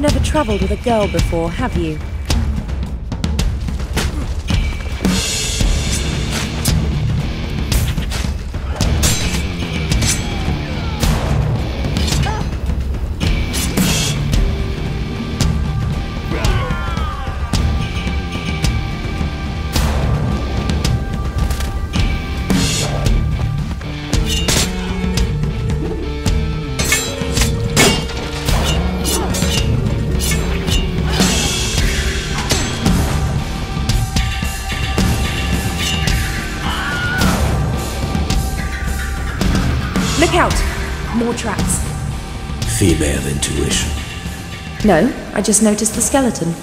never travelled with a girl before, have you? Look out! More traps. Female intuition. No, I just noticed the skeleton.